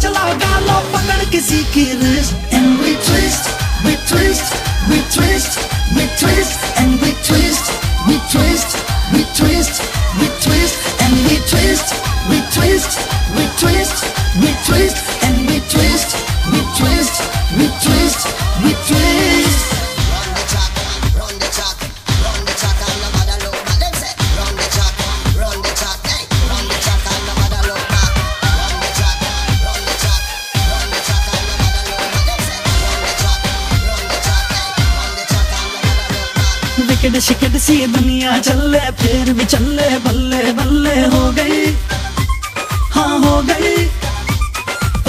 चलो जी नच लो गा लो पकड़ किसी की wrist and we twist we twist we twist we twist wicket शिकेट सी दुनिया चले, फिर भी चले, बल्ले बल्ले हो गई। हाँ हो गई।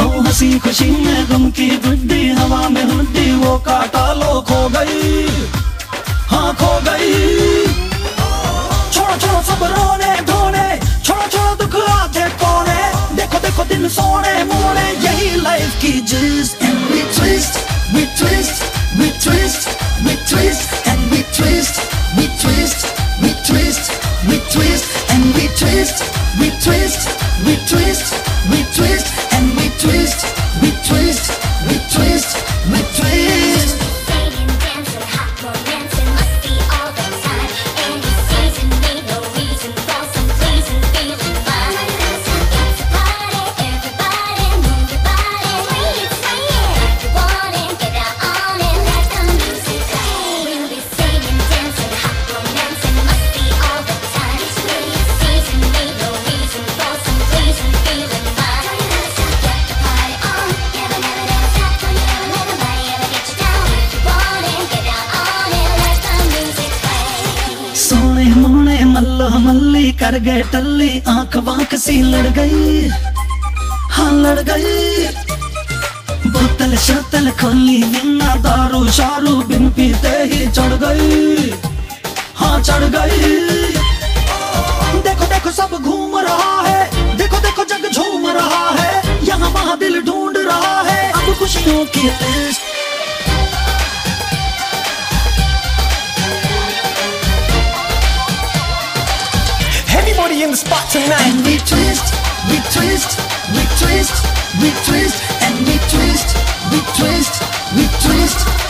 ओ हँसी खुशी में गम की गुड्डी हवा में हुड्डी, वो काटा लो, खो गई। हाँ खो गई। छोड़ो छोड़ो, सब रोने, धोने, छोड़ो छोड़ो, दुख आधे कोने। देखो देखो, दिन सोने, मोने, यही लाइफ की जिस twist and we twist, we twist, we twist. मल्ली कर गए टल्ली, आँख वांख सी लड़ गई। हाँ लड़ गई। बोतल शोतल खोली बिना दारू शारू बिन पीते ही चढ़ गई। हाँ चढ़ गई। देखो देखो, सब घूम रहा है। देखो देखो, जग झूम रहा है। यहाँ वहाँ दिल ढूंढ रहा है। अब खुशियों की the spot tonight. And we twist, we twist, we twist, we twist, and we twist, we twist, we twist. We twist.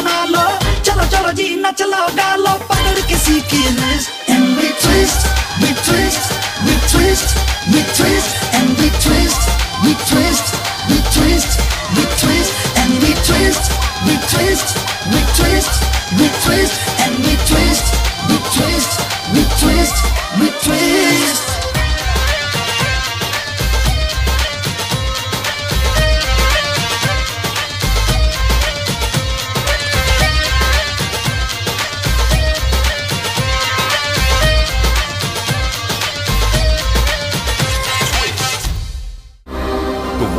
मौज मना लो चलो चलो जी नच लो गा लो पकड़ किसी की wrist and we twist we twist we twist we twist and we twist we twist we twist we twist and we twist we twist we twist we twist and we twist we twist we twist we twist